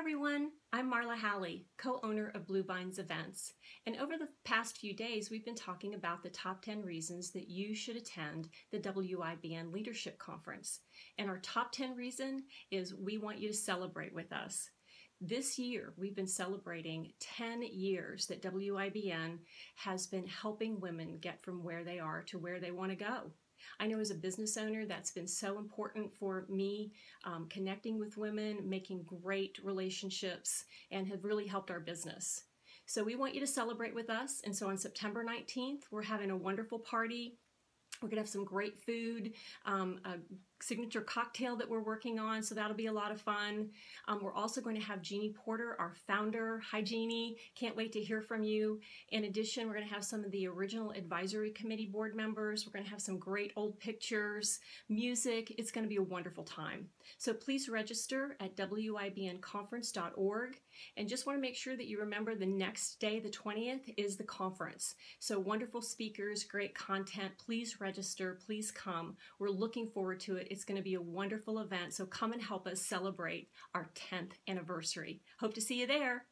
everyone, I'm Marla Halley, co-owner of Blue Vines Events. And over the past few days, we've been talking about the top 10 reasons that you should attend the WIBN Leadership Conference. And our top 10 reason is we want you to celebrate with us. This year, we've been celebrating 10 years that WIBN has been helping women get from where they are to where they want to go. I know as a business owner, that's been so important for me, um, connecting with women, making great relationships, and have really helped our business. So we want you to celebrate with us. And so on September 19th, we're having a wonderful party. We're going to have some great food, um, a signature cocktail that we're working on, so that'll be a lot of fun. Um, we're also going to have Jeannie Porter, our founder. Hi, Jeannie. Can't wait to hear from you. In addition, we're going to have some of the original advisory committee board members. We're going to have some great old pictures, music. It's going to be a wonderful time. So please register at wibnconference.org. And just want to make sure that you remember the next day, the 20th, is the conference. So wonderful speakers, great content. Please register. Please come. We're looking forward to it. It's going to be a wonderful event, so come and help us celebrate our 10th anniversary. Hope to see you there.